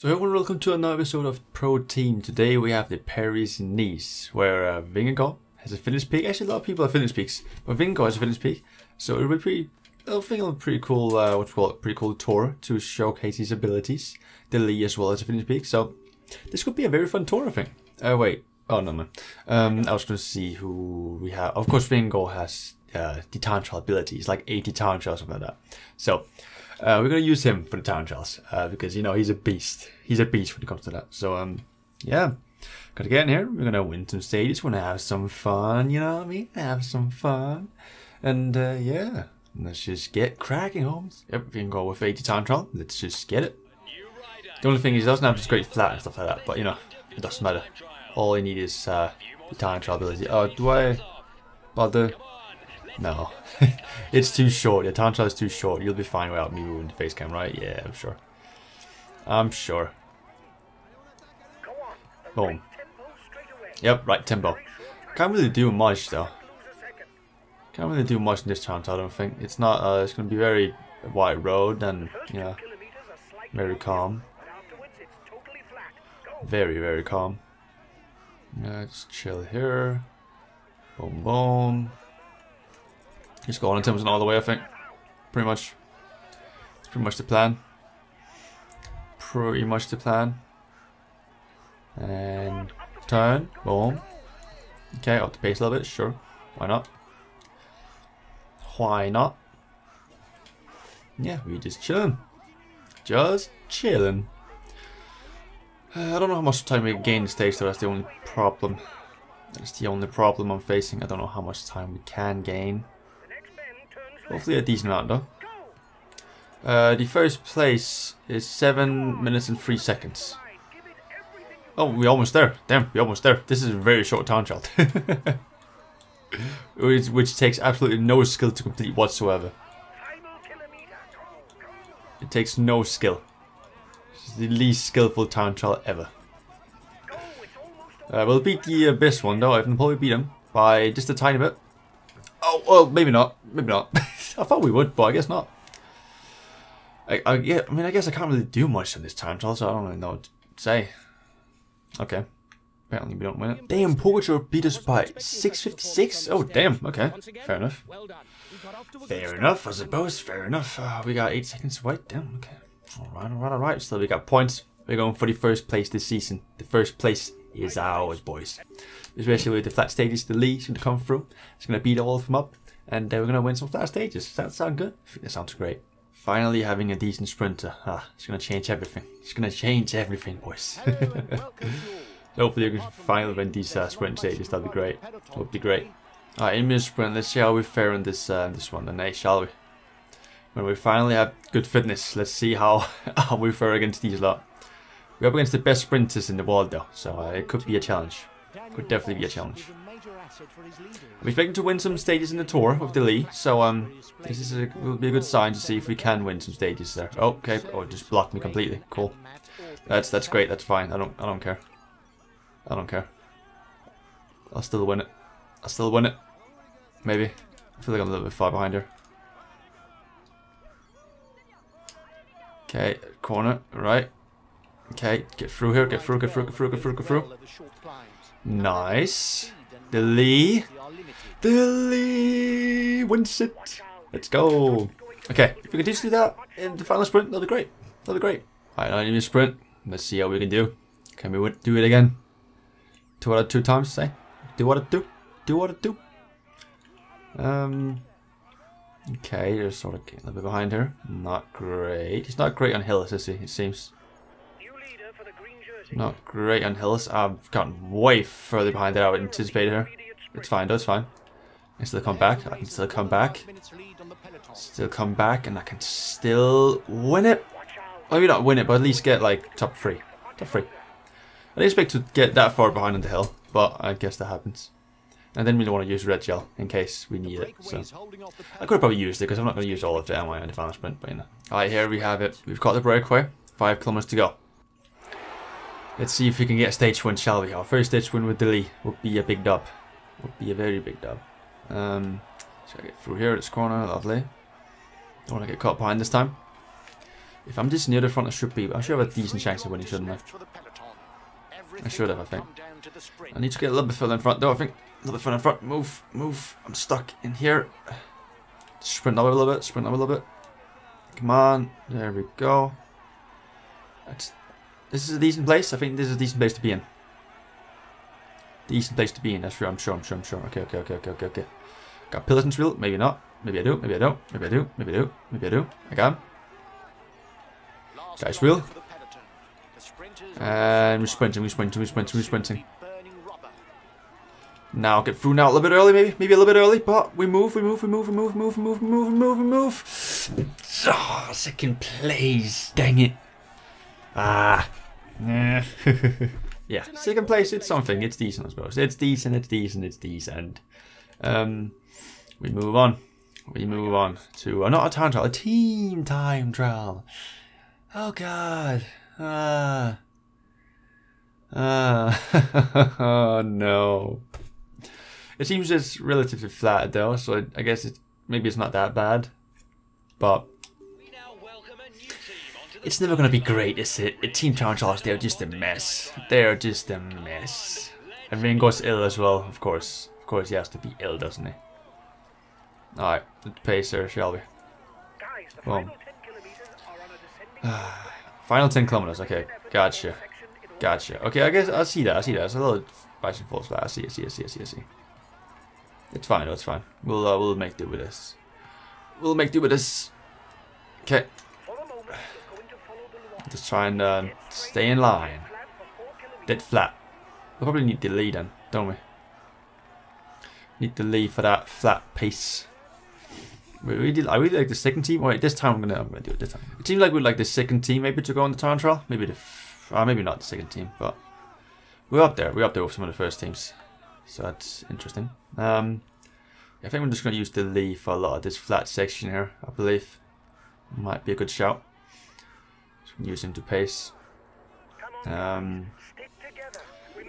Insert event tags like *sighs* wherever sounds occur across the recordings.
So everyone, welcome to another episode of Pro Team. Today we have the Paris-Nice, where uh, Vingegaard has a finish peak. Actually, a lot of people have finish peaks, but Vingegaard has a finish peak. So it'll be pretty, I think it'll be pretty cool, uh, what call it, pretty cool tour to showcase his abilities. The Lee as well as a finish peak. So this could be a very fun tour, I think. Uh, wait, oh no man. Um, I was going to see who we have. Of course, Vingegaard has uh, the time trial abilities, like 80 time trials, something like that. So uh, we're gonna use him for the town trials uh, because you know he's a beast. He's a beast when it comes to that. So um, yeah, gotta get in here. We're gonna win some stages. Gonna have some fun. You know what I mean? Have some fun, and uh, yeah, let's just get cracking, Holmes. Yep, we can go with 80 time trial. Let's just get it. The only thing is, he doesn't have this great flat and stuff like that, but you know, it doesn't matter. All I need is uh, the time trial ability. Oh, do I bother? No. *laughs* it's too short. The trial is too short. You'll be fine without me moving the face cam, right? Yeah, I'm sure. I'm sure. Boom. Yep, right tempo. Can't really do much though. Can't really do much in this trial, I don't think. It's not, uh, it's gonna be very wide road and, you know, very calm. Very, very calm. Yeah, just chill here. Boom, boom. Just go on in Timson all the way, I think. Pretty much. It's pretty much the plan. Pretty much the plan. And turn. Boom. Okay, up the pace a little bit, sure. Why not? Why not? Yeah, we just chilling. Just chilling. Uh, I don't know how much time we gain the stage though, that's the only problem. That's the only problem I'm facing. I don't know how much time we can gain. Hopefully a decent amount though. Uh, the first place is 7 minutes and 3 seconds. Oh, we're almost there. Damn, we're almost there. This is a very short time trial. *laughs* which, which takes absolutely no skill to complete whatsoever. It takes no skill. It's the least skillful time trial ever. Uh, we'll beat the uh, best one though. I can probably beat him by just a tiny bit. Oh, well, maybe not. Maybe not. *laughs* I thought we would, but I guess not. I, I, yeah, I mean, I guess I can't really do much in this time trial, so I don't really know what to say. Okay. Apparently we don't win it. Damn, Pogacar beat us by 656? Oh, damn. Okay. Fair enough. Fair enough, I suppose. Fair enough. Uh, we got 8 seconds to wait. Damn, okay. Alright, alright, alright. Still, we got points. We're going for the first place this season. The first place is ours, boys. Especially with the flat stages, the leads going to come through. It's going to beat all of them up. And we're going to win some flat stages. Does that sound good? I think that sounds great. Finally having a decent sprinter. Ah, it's going to change everything. It's going to change everything, boys. *laughs* Hopefully you can finally win these uh, sprint stages. That'd be great. Would be great. Alright, in mid sprint, let's see how we fare in this uh, this one. And hey, shall we? When we finally have good fitness, let's see how, *laughs* how we fare against these lot. We're up against the best sprinters in the world though, so uh, it could be a challenge. Could definitely be a challenge. I'm expecting to win some stages in the tour with the Lee, so um, this is a, will be a good sign to see if we can win some stages there. Oh, okay. Oh, it just blocked me completely. Cool. That's that's great. That's fine. I don't I don't care. I don't care. I'll still win it. I'll still win it. Maybe. I feel like I'm a little bit far behind here. Okay, corner, right. Okay, get through here, get through, get through, get through, get through, get through. Nice. The Lee wins it. Let's go. Okay, if we can just do that in the final sprint, that'll be great. That'll be great. Alright, I need a sprint. Let's see how we can do. Can we do it again? Two out of two times, say? Do what it do. Do what it do. Um. Okay, there's sort of a little bit behind her. Not great. He's not great on hills, is he? It seems. Not great on hills. I've gotten way further behind than I would anticipate her. It's fine, though, it's fine. I can still come back. I can still come back. Still come back, and I can still win it. Maybe not win it, but at least get, like, top three. Top three. I didn't expect to get that far behind on the hill, but I guess that happens. I didn't really want to use red gel in case we need it. So I could probably used it because I'm not going to use all of ammo in the final sprint. But you know. Alright, here we have it. We've got the breakaway. Five kilometers to go. Let's see if we can get a stage win, shall we? Our first stage win with Dilly would be a big dub. Would be a very big dub. Um, so I get through here, at this corner, lovely. Don't want to get caught behind this time. If I'm just near the front, I should be. I should have a decent chance of winning, shouldn't I? I should have, I think. I need to get a little bit further in front, though. I think a little bit further in front. Move, move. I'm stuck in here. Sprint up a little bit. Sprint up a little bit. Come on. There we go. That's, this is a decent place. I think this is a decent place to be in. Decent place to be in. That's true. I'm sure. I'm sure. I'm sure. Okay. Okay. Okay. Okay. Okay. Okay. Got Pillaton's wheel. Maybe not. Maybe I do. Maybe I don't. Maybe I do. Maybe I do. Maybe I do. I got him. Guys, wheel. And we're sprinting. We're sprinting. We're sprinting. We're sprinting. Now get through now a little bit early, maybe, maybe a little bit early, but we move, we move, we move, we move, move, move, move, move, move, move. Oh, second place, dang it. Ah, yeah, *laughs* yeah. Second place, it's something. It's decent, I suppose. It's decent. It's decent. It's decent. Um, we move on. We move on to uh, not a time trial, a team time trial. Oh God. Ah. Ah. *laughs* oh no. It seems it's relatively flat though, so I guess it maybe it's not that bad. But it's never gonna be great, is it? Team Challenge they're just a mess. They're just a mess. And Ringo's ill as well, of course. Of course he has to be ill, doesn't he? Alright, the pacer, shall we? Boom. *sighs* Final 10 kilometers, okay. Gotcha. Gotcha. Okay, I guess I see that, I see that. It's a little bison falls flat. I see, I see, I see, I see, I see. It's fine, it's fine. We'll uh, we'll make do with this. We'll make do with this. Okay. Just try and uh, stay in line. Dead flat. we will probably need the lead then, don't we? Need the lead for that flat pace. We really, I really like the second team. Wait, this time I'm gonna, I'm gonna do it this time. It seems like we'd like the second team maybe to go on the time trial. Maybe the, uh, maybe not the second team, but we're up there. We're up there with some of the first teams. So that's interesting. Um, I think we're just to use the Lee for a lot of this flat section here, I believe. Might be a good shout. Use him to pace. Um,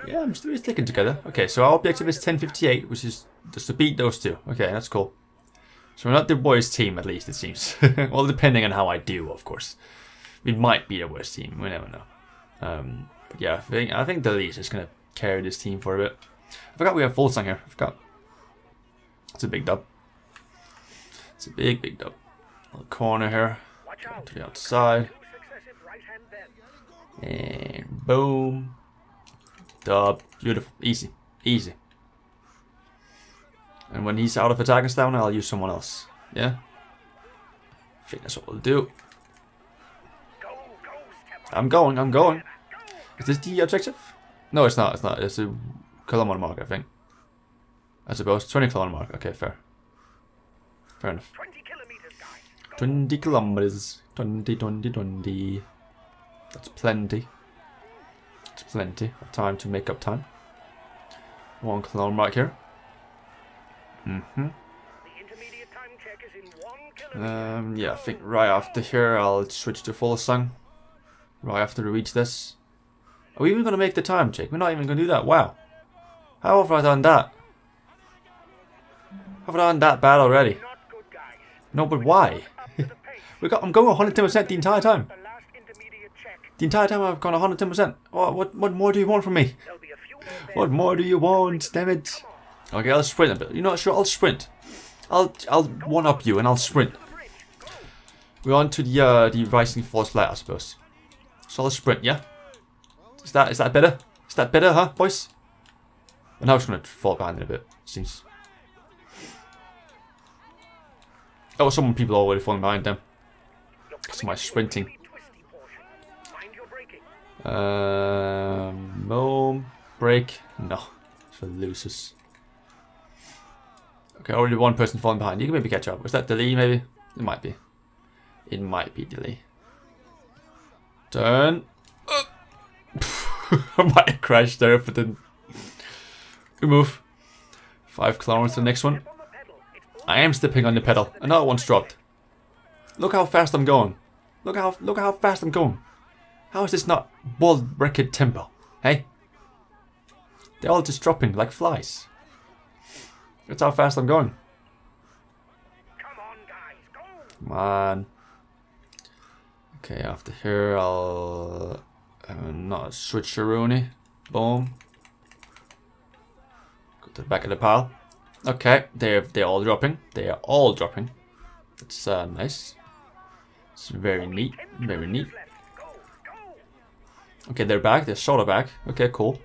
yeah, I'm still sticking together. Okay, so our objective is 1058, which is just to beat those two. Okay, that's cool. So we're not the worst team, at least, it seems. *laughs* well, depending on how I do, of course. We might be the worst team, we never know. Um, but yeah, I think, I think the Lee is just going to carry this team for a bit. I forgot we have Volsang here. I forgot. It's a big dub. It's a big, big dub. Little corner here. To the outside. And boom. Dub. Beautiful. Easy. Easy. And when he's out of attack attacking style, I'll use someone else. Yeah? I think that's what we'll do. I'm going, I'm going. Is this the objective? No, it's not, it's not. It's a kilometer mark, I think. I suppose. 20 kilometer mark. Okay, fair. Fair enough. 20 kilometers, guys. 20 kilometers. 20, 20, 20. That's plenty. It's plenty of time to make up time. One kilometer mark here. Mm-hmm. Um, yeah, I think right after here I'll switch to Volsang. Right after we reach this. Are we even going to make the time, check? We're not even going to do that. Wow. How have I done that? Have I done that bad already? No, but why? *laughs* we got. I'm going 110% the entire time. The entire time I've gone 110%. What, what, what more do you want from me? What more do you want? Damn it. Okay, I'll sprint a bit. You know, sure, I'll sprint. I'll I'll one up you and I'll sprint. We're on to the uh, the rising force flight, I suppose. So I'll sprint, yeah. Is that is that better? Is that better, huh, boys? And now it's gonna fall behind in a bit. Seems. Oh, some people are already falling behind them. It's my sprinting. Um, boom. Break. No. For losers. Okay, already one person falling behind. You can maybe catch up. Was that Delay, maybe? It might be. It might be Delay. Turn. *laughs* I might have crashed there, but then... We move. Five kilometers to the next one. I am stepping on the pedal. Another one's dropped. Look how fast I'm going. Look how look how fast I'm going. How is this not world record timber? Hey? They're all just dropping like flies. That's how fast I'm going. Come on, guys, go. Come on. Okay, after here, I'll uh, not switch Rooney. Boom. Go to the back of the pile. Okay, they're they're all dropping. They are all dropping. It's uh, nice. It's very neat. Very neat. Okay, they're back. They're sort of back. Okay, cool.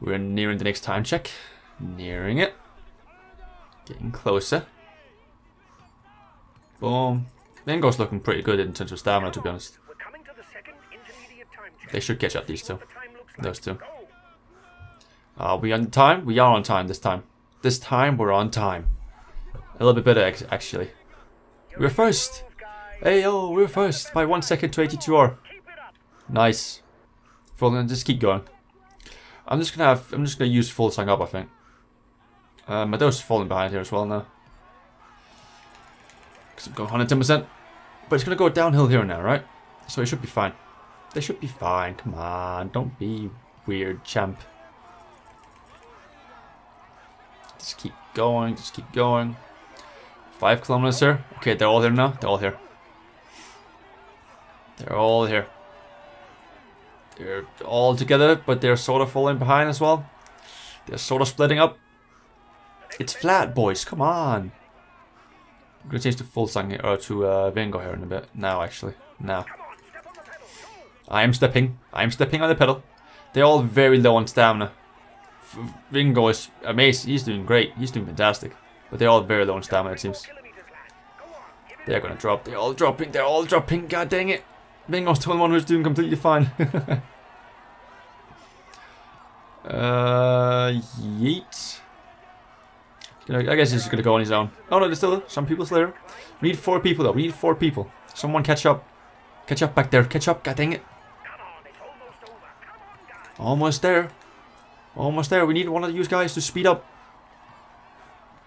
We're nearing the next time check. Nearing it. Getting closer. Boom. Vingo's looking pretty good in terms of stamina, to be honest. They should catch up, these two. Those two. Are we on time? We are on time this time. This time, we're on time. A little bit better, actually. We're first! Hey, yo, we're first by one second to 82R. Nice. Full, just keep going. I'm just gonna have, I'm just gonna use full song up, I think. Uh, Meadows falling behind here as well now. Because I'm going 110%. But it's gonna go downhill here and now, right? So it should be fine. They should be fine. Come on, don't be weird, champ. Just keep going, just keep going. Five kilometers here. Okay, they're all here now. They're all here. They're all here. They're all together, but they're sort of falling behind as well. They're sort of splitting up. It's flat, boys. Come on. I'm gonna change to full here, or to uh, Vingo here in a bit. Now, actually. Now. I am stepping. I am stepping on the pedal. They're all very low on stamina. Vingo is amazing. He's doing great. He's doing fantastic. But they're all very low on stamina, it seems. They're gonna drop. They're all dropping. They're all dropping. God dang it. Vingo's the only one who's doing completely fine. *laughs* uh, yeet. I guess he's gonna go on his own. Oh no, there's still some people there. We need four people though. We need four people. Someone catch up. Catch up back there. Catch up. God dang it. Almost there. Almost there. We need one of you guys to speed up.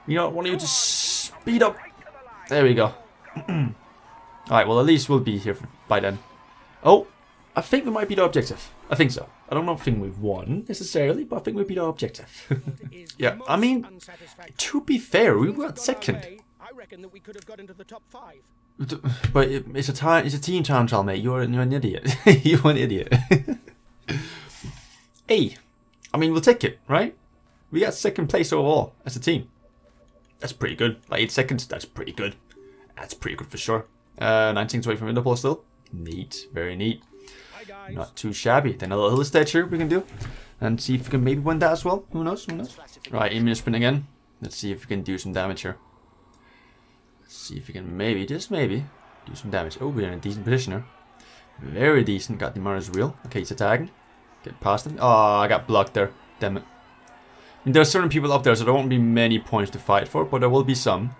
We one of you to speed up. There we go. *clears throat* Alright, well at least we'll be here by then. Oh, I think we might beat the objective. I think so. I don't think we've won necessarily, but I think we beat our objective. *laughs* yeah, I mean, to be fair, we were second. I reckon that we could have got into the top five. But it's a time, it's a team challenge, mate. You're you're an idiot. *laughs* you're an idiot. *laughs* hey, I mean, we'll take it, right? We got second place overall as a team. That's pretty good. Like eight seconds, that's pretty good. That's pretty good for sure. Uh, 19 away from Interpol still. Neat, very neat. Not too shabby. Then a little stage we can do. And see if we can maybe win that as well. Who knows? Who knows? Right, Emil spin again. Let's see if we can do some damage here. Let's see if we can maybe, just maybe, do some damage. Oh, we're in a decent position here. Very decent. Got the Mars wheel. Okay, he's attacking. Get past him. Oh, I got blocked there. Damn it. I mean, there are certain people up there, so there won't be many points to fight for, but there will be some.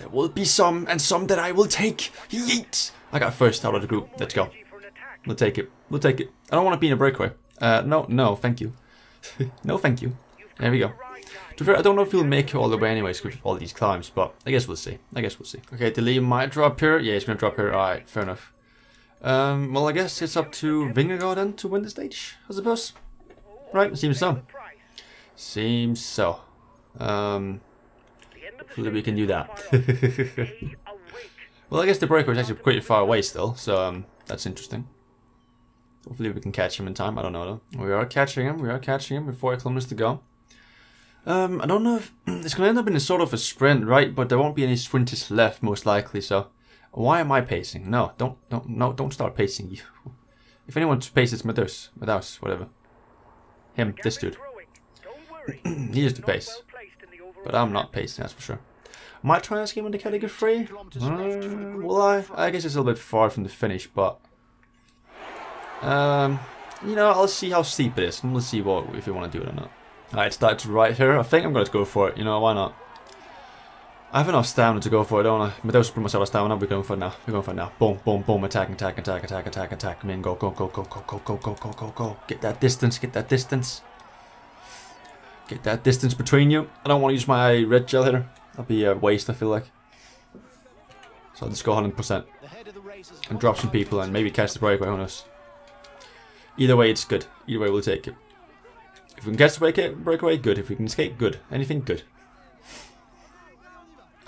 There will be some, and some that I will take. Yeet! I got first out of the group. Let's go. We'll take it. We'll take it. I don't want to be in a breakaway. Uh, no, no, thank you. *laughs* no, thank you. There we go. To fair, I don't know if we'll make it all the way anyways with all these climbs, but I guess we'll see. I guess we'll see. Okay, the might drop here. Yeah, he's gonna drop here. Alright, fair enough. Um, well, I guess it's up to Vingegaard then to win the stage, I suppose. Right, seems so. Seems so. Um, hopefully we can do that. *laughs* well, I guess the breaker is actually pretty far away still, so um, that's interesting. Hopefully we can catch him in time. I don't know though. We are catching him. We are catching him with four kilometers to go. Um, I don't know if *clears throat* it's going to end up in a sort of a sprint, right? But there won't be any sprinters left, most likely. So, why am I pacing? No, don't, don't, no, don't start pacing. If anyone paces, Meadows, Meadows, whatever. Him, this dude. *clears throat* he is the pace, but I'm not pacing. That's for sure. Might try this game the category three. Uh, will I? I guess it's a little bit far from the finish, but um, you know, I'll see how steep it is, and we'll see what if we want to do it or not. Alright, starts right here. I think I'm going to go for it. You know, why not? I have enough stamina to go for it, don't I? But those pretty much out of stamina. We're going for it now. We're going for it now. Boom, boom, boom. Attack, attack, attack, attack, attack, attack. In, go, go, go, go, go, go, go, go, go, go, go. Get that distance, get that distance. Get that distance between you. I don't want to use my red gel hitter. That'd be a waste, I feel like. So I'll just go 100%. And drop some people and maybe catch the breakaway, on us. Either way, it's good. Either way, we'll take it. If we can catch the breakaway, good. If we can escape, good. Anything, good.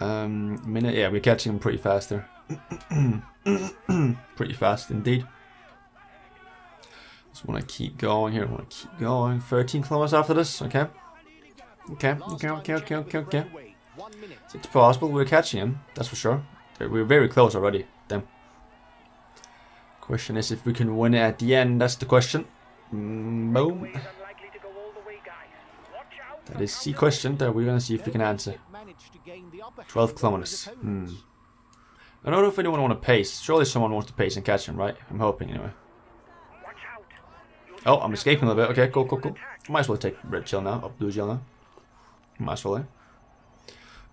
Um, minute, yeah, we're catching them pretty fast there. *clears throat* Pretty fast indeed. Just want to keep going here. want to keep going. 13 kilometers after this. Okay. Okay. Okay. Okay. Okay. Okay. Okay. It's possible we're catching him. That's for sure. We're very close already. Damn. Question is if we can win it at the end. That's the question. Mm, boom. That is the question that we're gonna see if we can answer. 12 kilometers. Hmm. I don't know if anyone want to pace. Surely someone wants to pace and catch him, right? I'm hoping anyway. Oh, I'm escaping a little bit. Okay, cool, cool, cool. Might as well take red gel now, or blue gel now. Might as well, eh?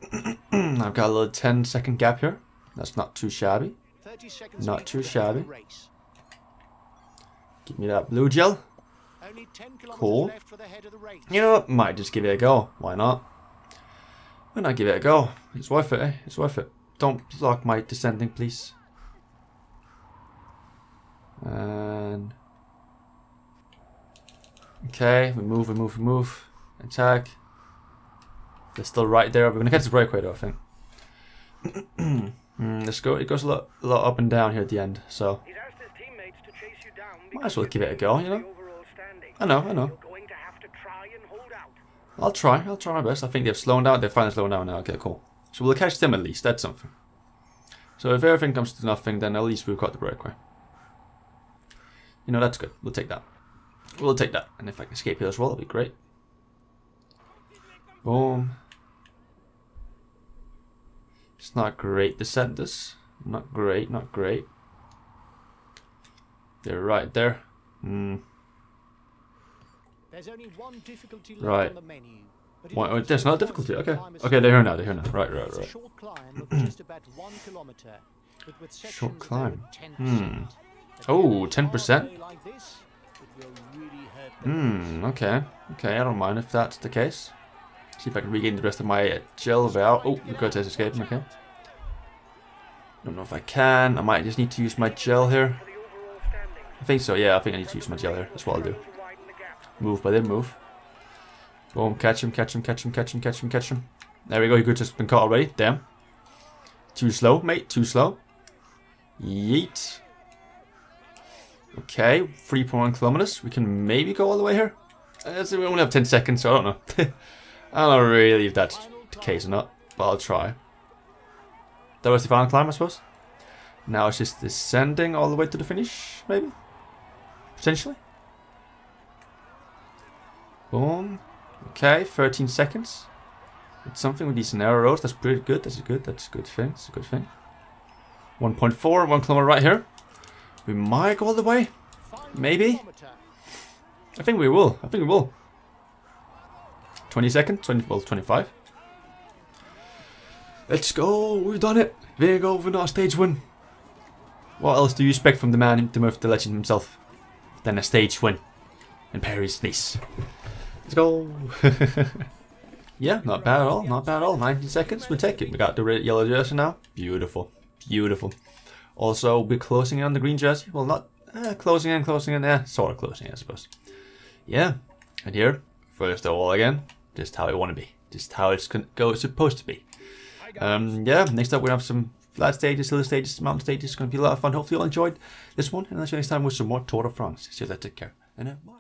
*clears throat* I've got a little 10 second gap here. That's not too shabby. Not too shabby. Give me that blue gel. Cool. You know what? Might just give it a go. Why not? Why not give it a go? It's worth it, eh? It's worth it. Don't block my descending, please. And... Okay, we move, we move, we move. Attack. They're still right there. We're gonna catch the breakaway though, I think. *clears throat* mm, let's go. It goes a lot, a lot up and down here at the end, so might as well give it a go, you know. I know, I know. I'll try. I'll try my best. I think they've slowed down. They're finally slowing down now. Okay, cool. So we'll catch them at least. That's something. So if everything comes to nothing, then at least we've got the breakaway. You know, that's good. We'll take that. We'll take that. And if I can escape here as well, that'd be great. Boom. It's not great to send this. Not great, not great. They're right there. Hmm. There's only one difficulty left right. on the menu. Why, oh, there's not difficulty. Okay. Okay, they're here now. They're here now. Right, right, right. short climb just about one kilometer. Short climb. Hmm. Oh, 10%. Hmm, okay. Okay, I don't mind if that's the case. See if I can regain the rest of my uh, gel valve. Oh, the Cortez escaping, okay. Don't know if I can. I might just need to use my gel here. I think so, yeah, I think I need to use my gel here. That's what I'll do. Move, but then move. Boom, catch him, catch him, catch him, catch him, catch him, catch him. There we go, he could just been caught already. Damn. Too slow, mate, too slow. Yeet. Okay, 3.1 kilometers. We can maybe go all the way here. Uh, we only have 10 seconds, so I don't know. *laughs* I don't really if that's the case or not, but I'll try. That was the final climb, I suppose. Now it's just descending all the way to the finish, maybe? Potentially? Boom. Okay, 13 seconds. It's something with these narrow roads. That's pretty good. That's a good. That's a good thing. That's a good thing. 1.4, one kilometer right here. We might go all the way. Maybe. I think we will. I think we will. 20 seconds, 20, well, 25. Let's go, we've done it. There you go, we're stage one. What else do you expect from the man, the myth, the legend himself, than a stage win in Paris, Nice? Let's go. *laughs* yeah, not bad at all, not bad at all. 19 seconds, we'll take it. We got the red, yellow jersey now. Beautiful, beautiful. Also, we're closing in on the green jersey. Well, not uh, closing in, closing in, yeah, sort of closing, I suppose. Yeah, and here, first of all again, just how I want to be. Just how it's go It's supposed to be. Um, yeah, next up we have some flat stages, hill stages, mountain stages. It's going to be a lot of fun. Hopefully you all enjoyed this one. And I'll see you next time with some more Tour de France. See you later. Take care. And uh, bye.